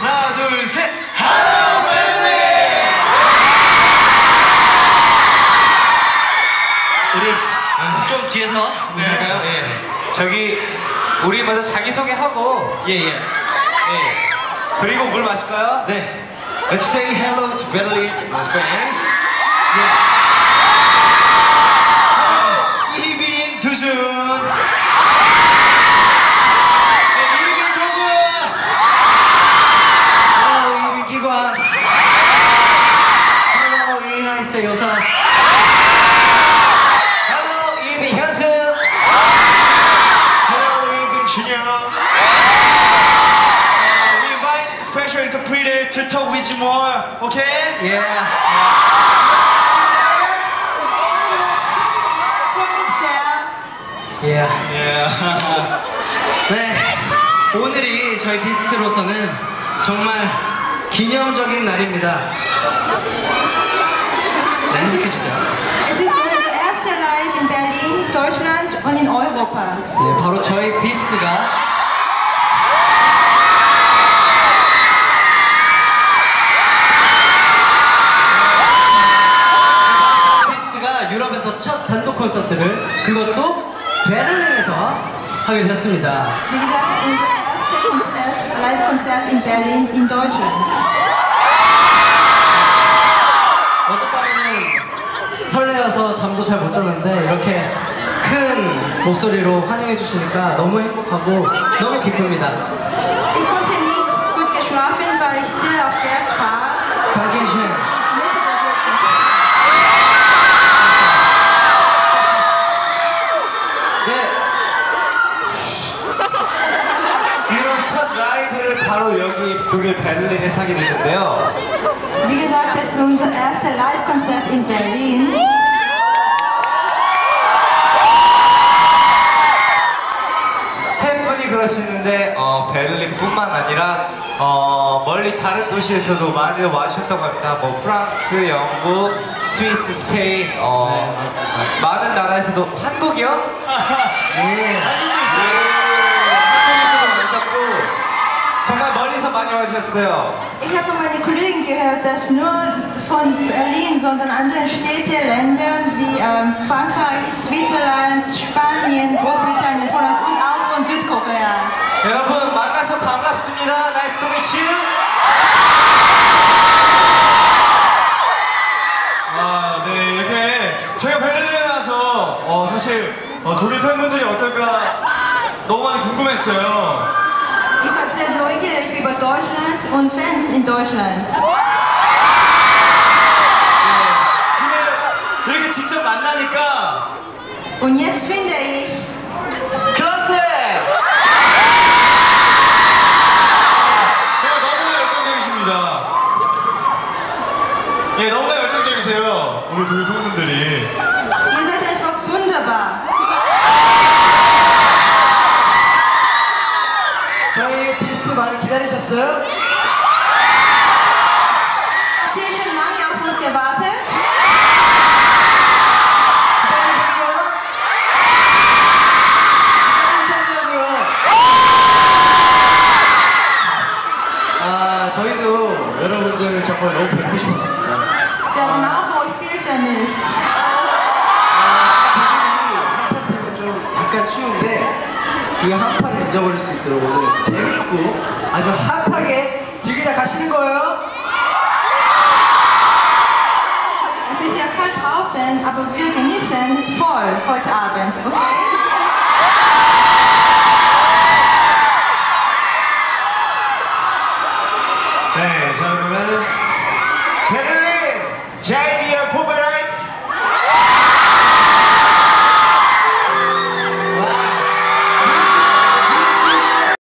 하나 둘셋 하나 멜리 우리 좀 뒤에서 보실까요? 네. 네. 저기 우리 먼저 자기소개하고 예예 예. 예. 네. 그리고 물 마실까요? 네 Let's say hello to Berlin, my fans. Yeah. Hello, Ibin Tuzun. 준영. Uh, we invite special interpreter to talk with you more, okay? 예. 예. Yeah. 네. 오늘이 저희 비스트로서는 정말 기념적인 날입니다. 네, 해주세요. In Europa. 네, 바로 저희 비스트가 비스트가 유럽에서 첫 단독 콘서트를 그것도 베를린에서 하게 됐습니다. Wie gesagt, unser erstes Konzert, Live-Konzert in Berlin, in Deutschland. 어젯밤에는 설레어서 잠도 잘 못 잤는데 이렇게 큰 목소리로 환영해 주시니까 너무 행복하고 너무 기쁩니다. Ich konnte nicht gut geschlafen, weil ich sehr aufgeregt war. Dankeschön. 네. 바로 여기 독일 베를린에서 하게 됐는데요. Wie gesagt, das ist unser erstes Live-Konzert in Berlin. 뿐만 아니라 어, 멀리 다른 도시에서도 많이 와주셨다고 합니다. 뭐 프랑스, 영국, 스위스, 스페인 어, 많은 나라에서도 한국이요? 네. 한국에서도 오셨고 정말 멀리서 많이 와주셨어요. Ich habe von meinen Kollegen gehört, dass nur von Berlin, sondern anderen Städte, Ländern wie ähm, Frankreich, Switzerland, Spanien, Großbritannien, Polen und auch von Südkorea. 여러분 만나서 반갑습니다. Nice to meet you. 아, 네, 이렇게 제가 베를린에 와서 어, 사실 어, 독일 팬분들이 어떨까 너무 많이 궁금했어요. Ich war sehr neugierig über Deutschland und Fans in Deutschland. 근데 이렇게 직접 만나니까 Und jetzt finde ich, 클라세! 제가 너무나 열정적이십니다. 예, 너무나 열정적이세요. 우리 독일 팬분들이. seid einfach wunderbar. 저희 비스 많이 기다리셨어요? Auf uns gewartet? 기다리셨어요? 아, 저희도 여러분들 정말 너무 뵙고 싶었습니다. 아, 지금 독일이 한판 때문에 좀 약간 추운데 그 한판을 잊어버릴 수 있도록 오늘 재밌고 아주 핫하게 즐기다 가시는 거예요?